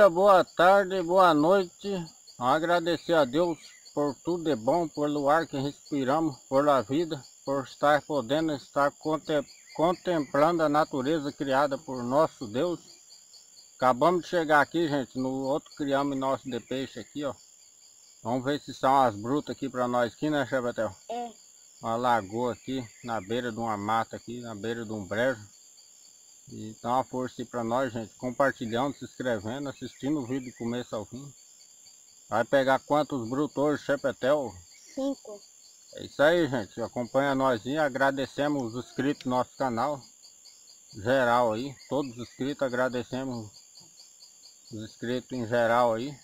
Dia, boa tarde, boa noite. Agradecer a Deus por tudo de bom, pelo ar que respiramos, por a vida, por estar podendo estar contemplando a natureza criada por nosso Deus. Acabamos de chegar aqui, gente, no outro criame nosso de peixe aqui, ó. Vamos ver se são as brutas aqui para nós aqui, né, Chebetel? É. Uma lagoa aqui, na beira de uma mata aqui, na beira de um brejo. E dá uma força aí pra nós, gente. Compartilhando, se inscrevendo, assistindo o vídeo do começo ao fim. Vai pegar quantos brutores, Chepetel? Cinco. É isso aí, gente. Acompanha nós aí. Agradecemos os inscritos do nosso canal. Geral aí. Todos os inscritos, agradecemos os inscritos em geral aí.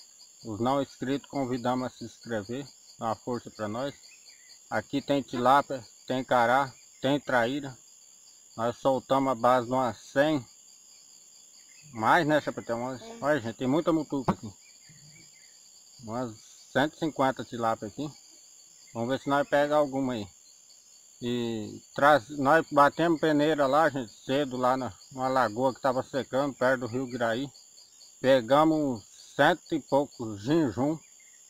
Os não inscritos convidamos a se inscrever. Dá uma força pra nós. Aqui tem tilápia, tem cará, tem traíra. Nós soltamos a base de umas 100. Mais, né, Chapetel? Umas... É. Olha, gente, tem muita mutuca aqui. Umas 150 tilápia aqui. Vamos ver se nós pega alguma aí. E traz, nós batemos peneira lá, gente, cedo, lá na, numa lagoa que estava secando, perto do rio Graí. Pegamos cento e poucos ginjum.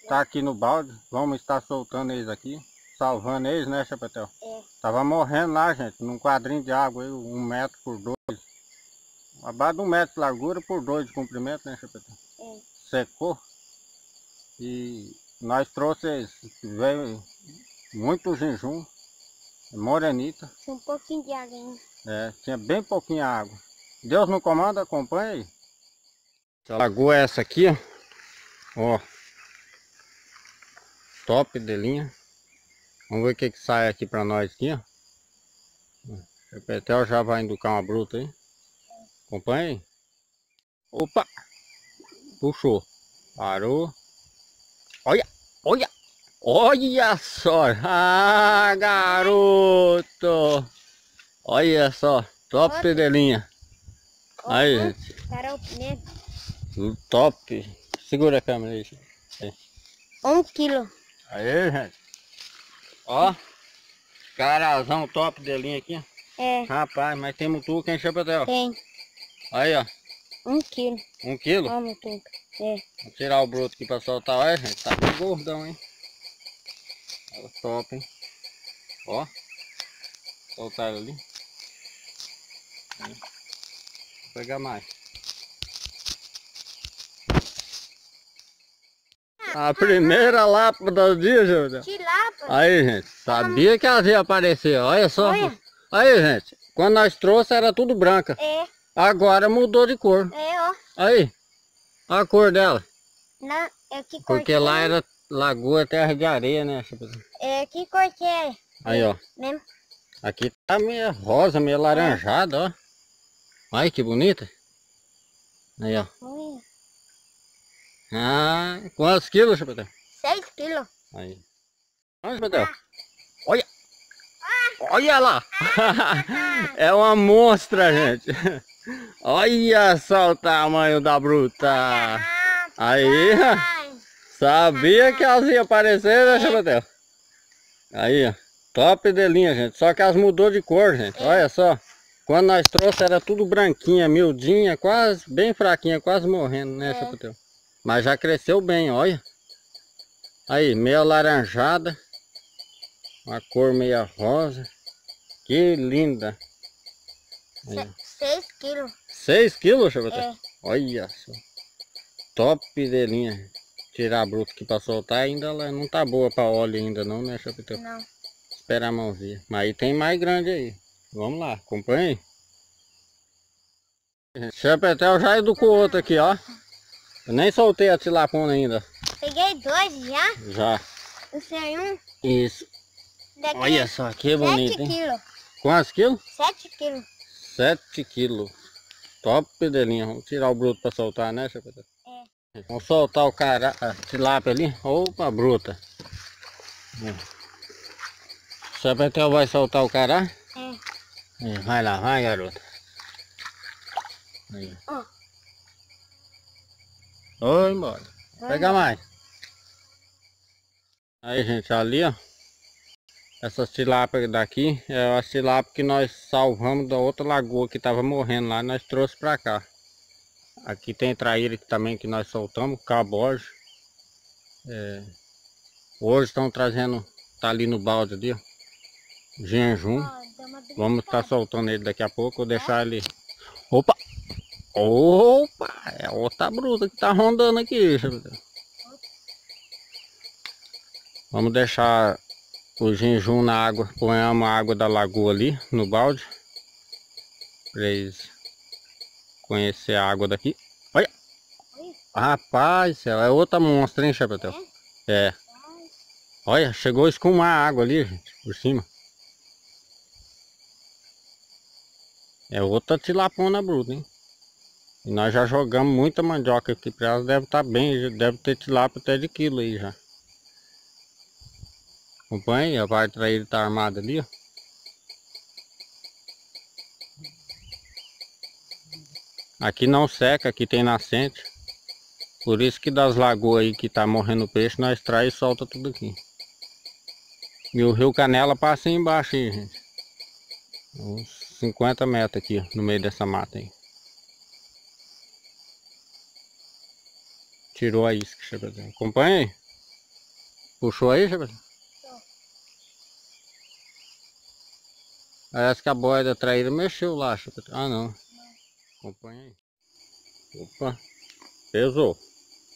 Tá aqui no balde. Vamos estar soltando eles aqui salvando eles, né, Chapetel? É. Tava morrendo lá, gente, num quadrinho de água aí, um metro por dois. Abaixo de um metro de largura por dois de comprimento, né, Chapetel? É. Secou. E nós trouxemos, veio muito jejum, morenita. Tinha um pouquinho de água ainda. É, tinha bem pouquinho água. Deus não comanda, acompanha aí. Essa lagoa é essa aqui, ó. Ó. Top de linha. Vamos ver o que que sai aqui pra nós aqui, ó. O Petel já vai educar uma bruta aí. Acompanha aí. Opa! Puxou. Parou. Olha! Olha! Olha só! Ah, garoto! Olha só! Top pedelinha. Aí, gente. Parou primeiro. Top! Segura a câmera aí. Um quilo. Aí, gente. Ó. Carazão top de linha aqui. É. Rapaz, mas tem mutuca, hein, Chapetel? Tem. Aí, ó. Um quilo. Um quilo? Ó, mutuca. É. Vou tirar o broto aqui pra soltar. Olha, gente, tá gordão, hein? Olha, top, hein? Ó. Soltar ele ali. Vou pegar mais. A primeira lapa do dia, Júlia. Tilapa. Aí, gente. Sabia que elas iam aparecer. Olha só. Olha. Aí, gente. Quando nós trouxe era tudo branca. É. Agora mudou de cor. É, ó. Aí. Olha a cor dela. Não, é que cor Porque lá é? era lagoa, terra de areia, né? É, que cor que é? Aí, ó. Mesmo? Aqui tá meio rosa, meio laranjada, ó. Olha que bonita. Aí, ó. Olha. Ah, quantos quilos, Chapetel? Seis quilos. Aí. Olha, Chapetel. Olha. Olha lá. é uma monstra, gente. Olha só o tamanho da bruta. Aí. Sabia que elas iam aparecer, né, Chapetel? Aí, ó. Top de linha, gente. Só que elas mudou de cor, gente. Olha só. Quando nós trouxe era tudo branquinha, miudinha, quase bem fraquinha, quase morrendo, né, é. Chapetel? Mas já cresceu bem, olha. Aí, meia laranjada. Uma cor meia rosa. Que linda. Aí. Seis quilos. Seis quilos, Chabaté? É. Olha só. Top de linha. Tirar a bruta aqui pra soltar ainda ela não tá boa pra óleo ainda não, né, Chapetel? Não. Esperar a mãozinha. Mas aí tem mais grande aí. Vamos lá, acompanhe. Chapetel já educou outro aqui, ó. Eu nem soltei a tilapona ainda. Peguei dois já? Já. É um? Isso. Daqui Olha só, que bonito, hein? quilos. Quantos quilos? Sete quilos. Sete quilos. Top pedelinha. Vamos tirar o bruto para soltar, né, Chapeta? É. Vamos soltar o cara, a tilápia ali. Opa, bruta. É. Chapetel vai soltar o cará? É. é. Vai lá, vai, garota. Aí. Oh. Oi, embora. Pega mais. Aí, gente, ali, ó. Essas tilápias daqui é as tilápias que nós salvamos da outra lagoa que tava morrendo lá. Nós trouxe pra cá. Aqui tem traíra também que nós soltamos, caboge. É, hoje estão trazendo, tá ali no balde ali, ó. Genjum. Vamos estar tá soltando ele daqui a pouco, vou deixar ele... Opa! Opa! É outra bruta que tá rondando aqui. Vamos deixar o genjum na água, ponhamos a água da lagoa ali no balde. Pra eles conhecer a água daqui. Olha! Rapaz, é outra monstra, hein, Chapetel? É. é. Olha, chegou a escumar a água ali, gente, por cima. É outra tilapona bruta, hein? E nós já jogamos muita mandioca aqui para ela, deve estar tá bem, deve ter tilápia até de quilo aí já. Acompanhe, a parte traíra está armada ali, ó. Aqui não seca, aqui tem nascente. Por isso que das lagoas aí que tá morrendo peixe, nós traz e solta tudo aqui. E o rio Canela passa aí embaixo aí, gente. Uns 50 metros aqui, no meio dessa mata aí. Tirou a isca, Chapadão. Acompanha aí. Puxou aí, Chapadão? Parece que a boia da traíra mexeu lá, Chapadão. Ah, não. Acompanha aí. Opa. Pesou.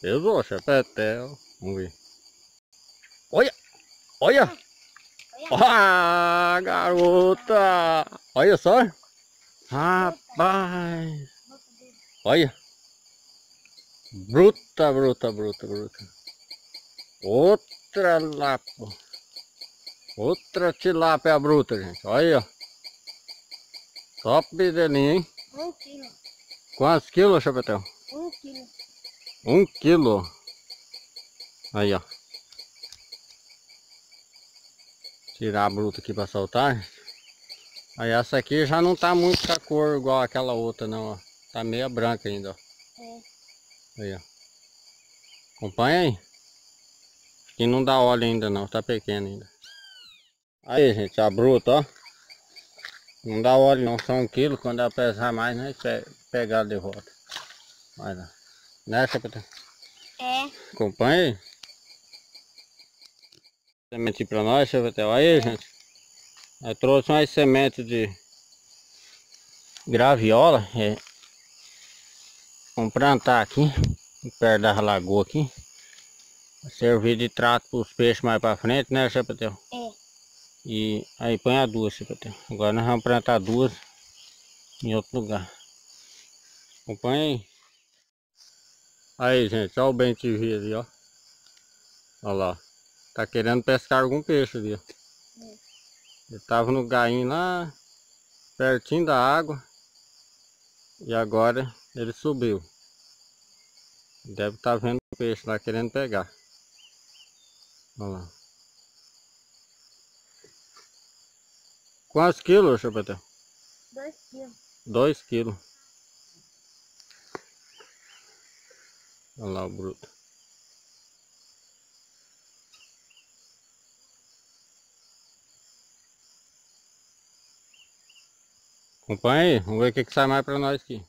Pesou, chapetel. Vamos ver. Olha! Olha! Ah, garota! Olha só! Rapaz! Olha! Bruta, bruta, bruta, bruta. Outra lapa. Outra tilápia bruta, gente. Olha. Top delinha, hein? Um quilo. Quantos quilos, Chapetel? Um quilo. Um quilo. Aí, ó. Tirar a bruta aqui para soltar. Aí essa aqui já não tá muito com a cor igual aquela outra não, ó. Tá meia branca ainda, ó. É. Aí, ó. Acompanha aí. Aqui não dá óleo ainda não, tá pequeno ainda. Aí, gente, a bruta, ó. Não dá óleo não, só um quilo. Quando ela pesar mais, nós né, pegar de volta. Vai lá. Né, Chapeta? É. Acompanha aí. Semente para nós, Chapetel. Aí, é. gente. Eu trouxe mais semente de graviola. É. Vamos plantar aqui, perto da lagoa aqui. Servir de trato para os peixes mais para frente, né, Chapetel? É. E aí põe a duas, Chapetel. Agora nós vamos plantar duas em outro lugar. Acompanha aí. Aí, gente, olha o bem TV ali, ó. Olha lá. Tá querendo pescar algum peixe ali, ó. Ele tava no gainho lá, pertinho da água. E agora ele subiu. Deve estar tá vendo o peixe lá querendo pegar. Olha lá. Quantos quilos, Chapetel? Dois quilos. Dois quilos. Olha lá o bruto. Acompanha aí, vamos ver o que, que sai mais pra nós aqui.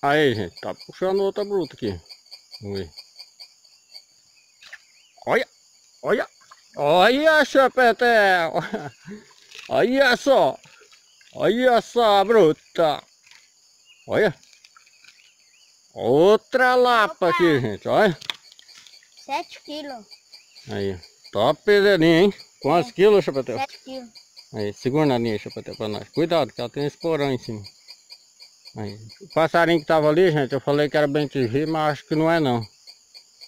Aí, gente, tá puxando outra bruta aqui. Vamos ver. Olha, olha, olha, chapetel. Olha só, olha só a bruta. Olha. Outra lapa Opa. aqui, gente, olha. 7 quilos. Aí, top pesadinha, hein? Quantos é. quilos, chapetel? 7 quilos. Aí, segura na linha, chapetel, pra nós. Cuidado, que ela tem esse porão em cima. Aí, o passarinho que tava ali, gente, eu falei que era bem TV, mas acho que não é não.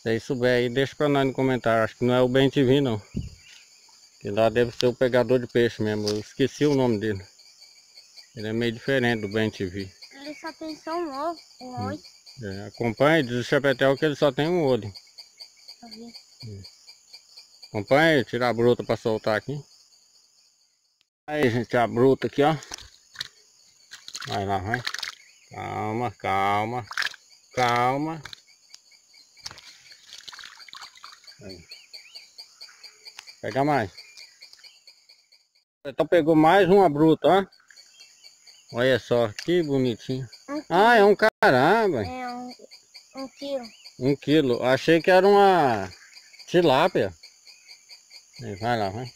Se aí souber aí, deixa pra nós no comentário. Acho que não é o bem TV não. Que lá deve ser o pegador de peixe mesmo. Eu esqueci o nome dele. Ele é meio diferente do bem TV. Ele só tem só um olho. Um olho. É, acompanhe, diz o chapetel que ele só tem um olho. É. Acompanhe, tirar a bruta para soltar aqui. Aí, gente, a bruta aqui, ó. Vai lá, vai. Calma, calma. Calma. Aí. Pega mais. Então pegou mais uma bruta, ó. Olha só, que bonitinho. Um Ah, é um caramba. É um, um quilo. Um quilo. Achei que era uma tilápia. Vai lá, vai.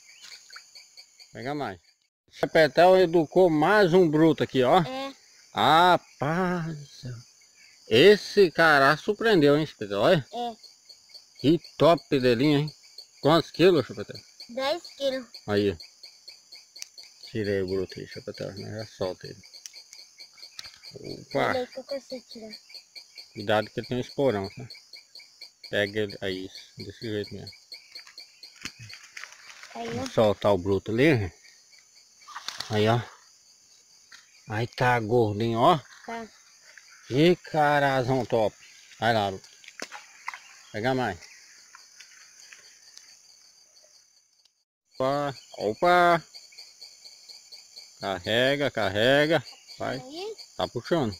Pega mais. Chapetel educou mais um bruto aqui, ó. É. Rapaz. Esse cara surpreendeu, hein, Chapetel? Olha. É. Que top delinho, hein? Quantos quilos, Chapetel? 10 quilos. Aí. Tirei o bruto aí, Chapetel. né? Já solta ele. Opa. Olha que eu consigo tirar. Cuidado que ele tem um esporão, tá? Pega ele. Aí. Desse jeito mesmo. Aí, ó. Soltar o bruto ali. Aí, ó. Aí tá gordinho, ó. Tá. E carazão top. Vai lá. Pega mais. Opa, opa. Carrega, carrega. Vai, tá puxando.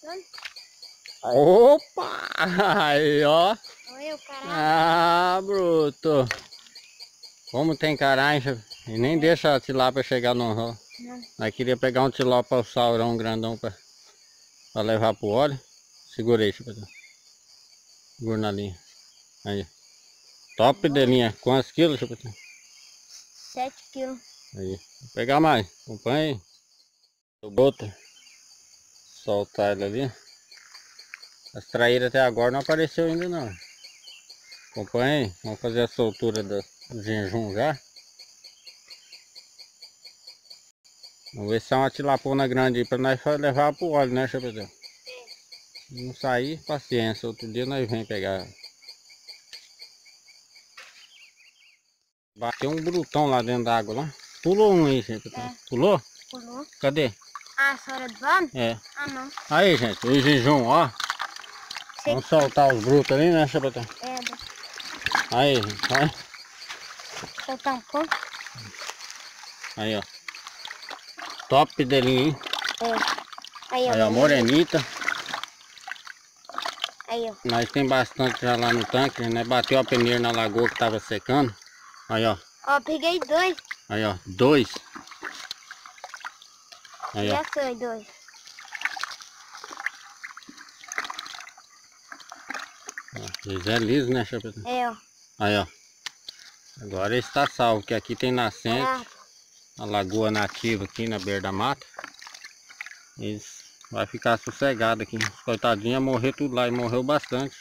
tá. Opa! Aí, ó. Olha o caralho. Ah, bruto. Como tem caranja. E nem deixa a tilápia chegar no rolo. Nós queria pegar um tilopassaurão grandão pra, pra levar pro óleo. Segurei, chupadão. Segura na linha. Aí. Top de linha. Quantos quilos, chupadão? 7 quilos. Aí. Vou pegar mais. Acompanha aí. Eu boto. Soltar ele ali. As traíras até agora não apareceu ainda não. Acompanha aí. Vamos fazer a soltura do jejum já. Vamos ver se é uma tilapona grande aí pra nós levar pro óleo, né, Chapéu? Se não sair, paciência. Outro dia nós vem pegar. Bateu um brutão lá dentro da água lá. Pulou um aí, gente. É. Pulou? Pulou. Cadê? Ah, a senhora do lado? É. Ah, não. Aí, gente, o jejum, ó. Sei Vamos soltar os brutos ali, né, Chapéu? É, Aí, gente, vai. Pouco. Aí, ó. Top delinho, hein? É. Aí, ó. Aí, ó, morenita. Aí, ó. Nós tem bastante já lá no tanque, né? Bateu a peneira na lagoa que tava secando. Aí, ó. Ó, peguei dois. Aí, ó. Dois. Aí, ó. Já foi dois. ó. Eles é liso, né, Chapéu? É, ó. Aí, ó. Agora está salvo, que aqui tem nascente. A lagoa nativa aqui na beira da mata. Eles vai ficar sossegado aqui. Os coitadinhos iam morrer tudo lá e morreu bastante.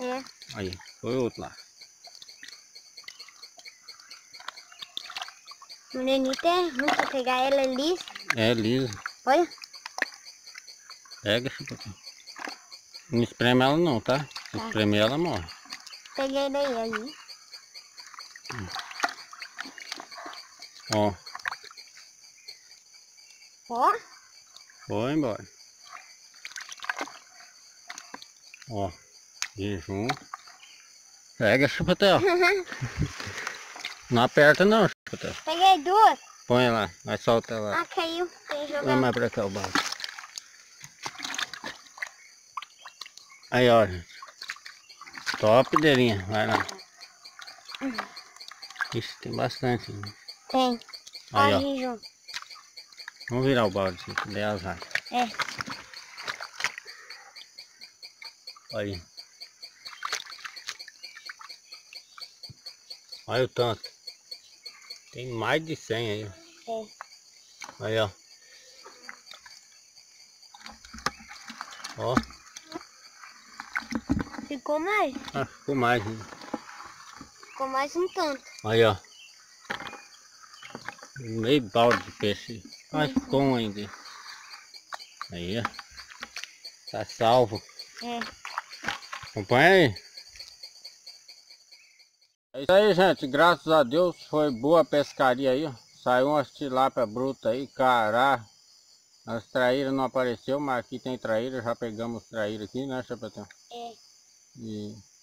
é. Aí, foi outro lá. Morenita é ruim pra pegar ela é lisa. É liso. Olha. Pega, Chapéu. Não espreme ela não, tá? Se Tá. espremer ela morre. Peguei daí aí. Ó, Ó. foi embora. Ó, jejum. Pega, Chupatel. Não aperta não, Chupatel. Peguei duas. Põe lá, vai solta lá. Ah, caiu. Jogar. mais pra cá o balde. Aí, ó, gente. Top delinha, vai lá. Ixi, tem bastante. né? Tem. Aí, Ó, ó. Vamos virar o balde, se der azar. É. Aí. Olha o tanto. Tem mais de 100 aí. É. Aí, ó. Ó, Ficou mais. ah, ficou mais. né? Ficou mais um tanto. Aí, ó. Meio balde de peixe. Mas ficou um ainda. Aí, ó. Tá salvo. É. Acompanha aí. É isso aí, gente. Graças a Deus foi boa a pescaria aí, ó. Saiu umas tilápia bruta aí, cará. As traíras não apareceu, mas aqui tem traíra. Já pegamos traíra aqui, né, Chapetão? É. E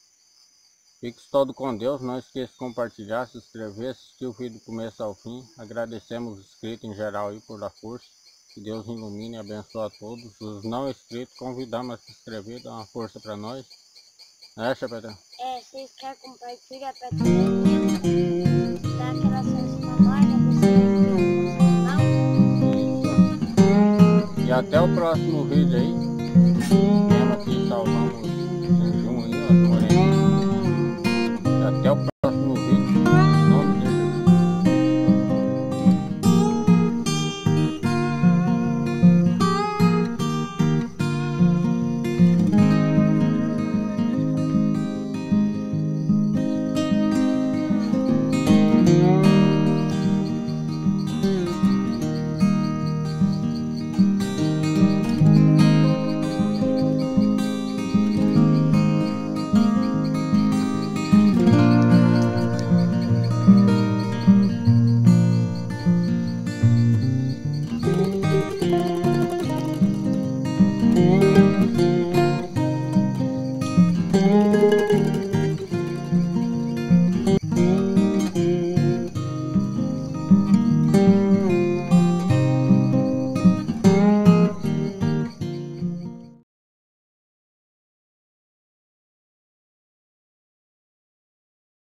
fique todo com Deus. Não esqueça de compartilhar, se inscrever, assistir o vídeo do começo ao fim. Agradecemos os inscritos em geral aí por dar força. Que Deus ilumine e abençoe a todos. Os não inscritos, convidamos a se inscrever, dar uma força para nós. É, Chapetão? É, se quer compartilhar, aperta o sininho, dá aquela nosso canal. E até o próximo vídeo aí. Mesmo aqui salvando.